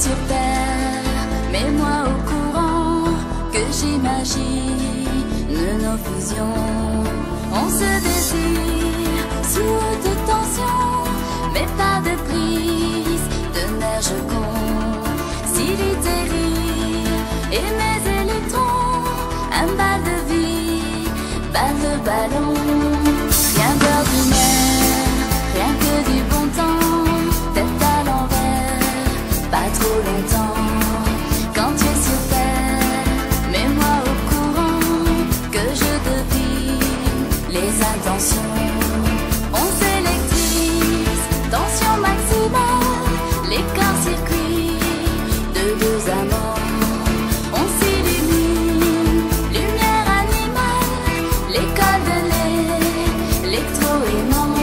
sur terre, mais moi au courant que j'imagine nos fusions. On se désire sous haute tension, mais pas de prise de neige con. Si et mes électrons, un bal de vie, balle de ballon. l'électroaimant,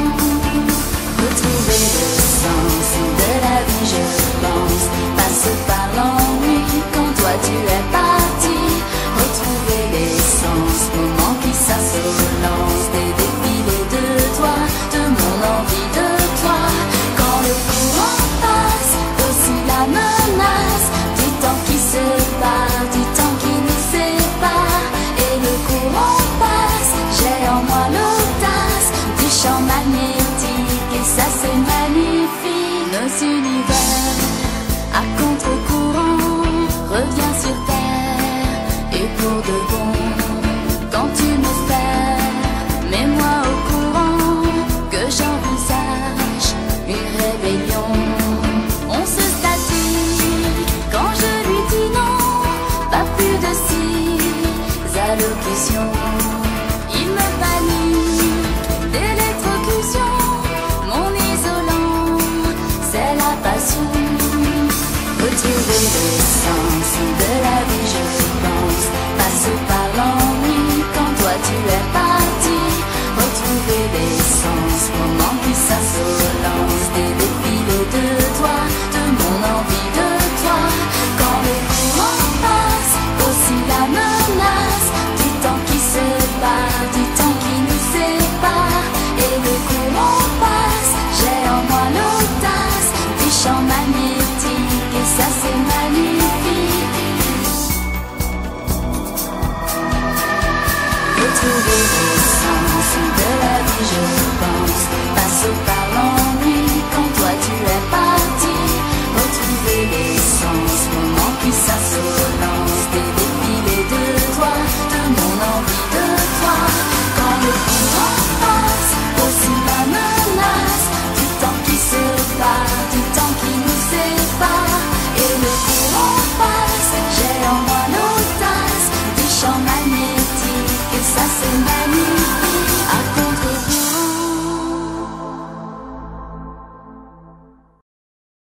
retrouver le sens de la vie. magnétique et ça c'est magnifique. Nos univers à contre-courant revient sur terre et pour de bon. Quand tu me perds, mets-moi au courant que j'envisage une rébellion. On se statue quand je lui dis non, pas plus de six allocutions. tous les jours, sans considérer la vie, je pense, passe